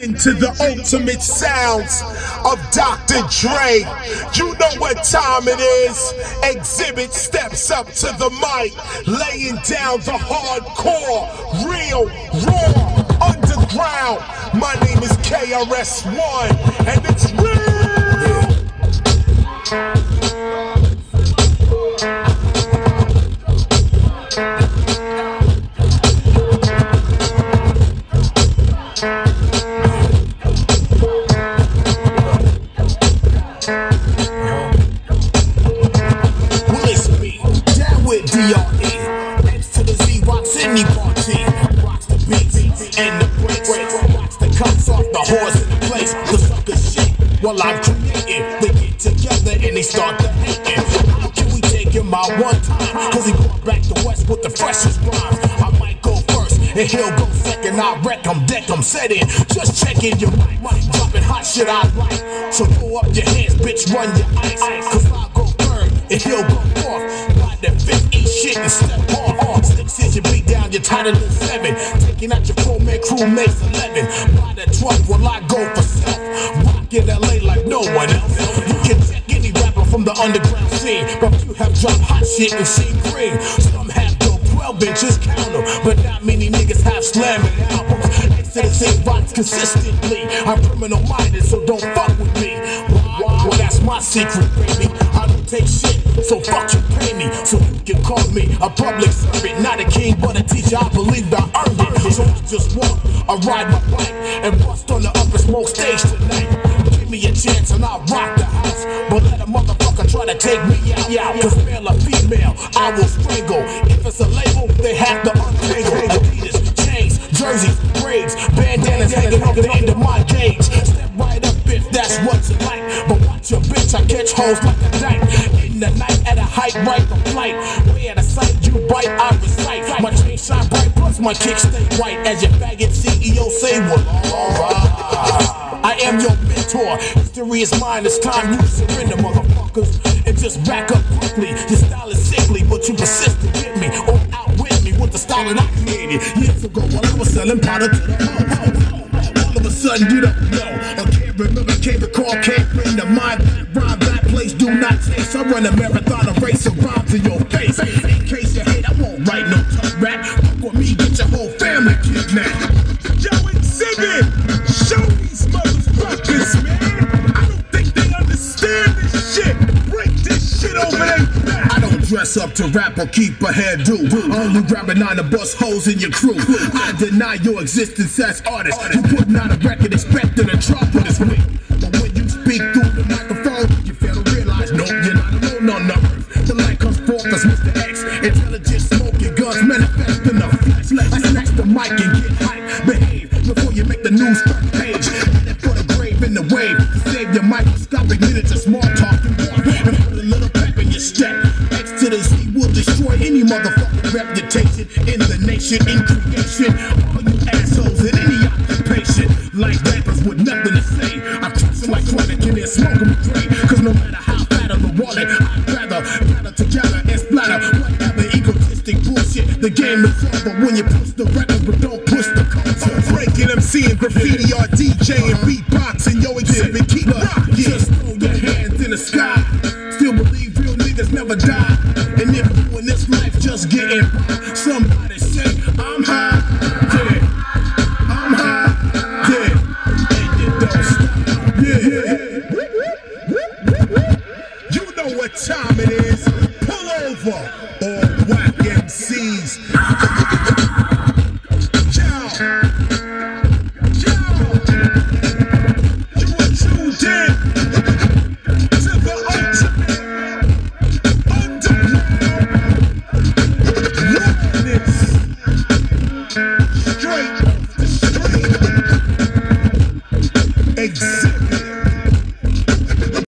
into the ultimate sounds of Dr. Dre. You know what time it is. Xzibit steps up to the mic, laying down the hardcore, real, raw, underground. My name is KRS-One, and and the breaks. Watch the cuts off the horse in the place. The suckers shake while I'm creating. They get together and they start to hating. How can we take him out one time? Cause he brought back the West with the freshest rhymes. I might go first and he'll go second. I wreck him, deck him, set in. Just checking your mic. Dropping hot shit I like. So throw up your hands, bitch, run your ice. Cause I'll go third and he'll go fourth. Ride that fifth, eat shit and step off. Six your beat down, you're tighter than seven. Taking out your four man crew makes 11. By the 12 while I go for self. Rock in LA like no one else. You can check any rapper from the underground scene. But you have dropped hot shit and seen green. Some have dope 12 inches, count them. But not many niggas have slamming albums. To the same rocks consistently. I'm criminal minded, so don't fuck with me. Well, that's my secret, baby. I take shit, so fuck you pay me. So you can call me a public servant, not a king, but a teacher. I believe I earned it. So I just walk, I ride my bike, and bust on the upper smoke stage tonight. Give me a chance and I'll rock the house. But let a motherfucker try to take me out. Yeah, cause male or female, I will strangle. If it's a label, they have to hoes like a dyke. In the night at a height, right the flight. At a sight, you bite, I recite. My chain shine bright, plus my kicks stay white. As your faggot CEO say, well, alright. I am your mentor. History is mine. It's time you surrender, motherfuckers, and just back up quickly. Your style is sickly, but you persist to get me or outwit me with the style that I created years ago while I was selling powder to the. All of a sudden, you don't know. I can't remember, can't recall, can't bring to mind. That do not taste. I run a marathon, a race of rhymes in your face. In case you hate, I won't write no tough rap. Fuck with me, get your whole family kidnapped. Yo, Xzibit! Show these motherfuckers, man! I don't think they understand this shit! Break this shit over their back! I don't dress up to rap or keep a hairdo. Only grabbing nine to bus holes in your crew. I deny your existence as artist. You putting out a record expecting a drop on this week. X. Intelligent smoking guns manifest in the flesh. I snatch the mic and get hype. Behave before you make the news front page. Headed for the grave in the wave. Save your microscopic minutes of small talk and walk. And put a little pep in your step. X to the Z will destroy any motherfucking reputation in the nation, in creation. All you assholes in any occupation. Like rappers with nothing to say. I crush like chronic in there smoking with Dre. The game is over when you push the record, but don't push the culture. Breaking MC and graffiti or DJing, beatboxing, yo, Xzibit, keep rocking! Just throw your hands in the sky. Still believe real niggas never die. And if you in this life just getting by, Yes.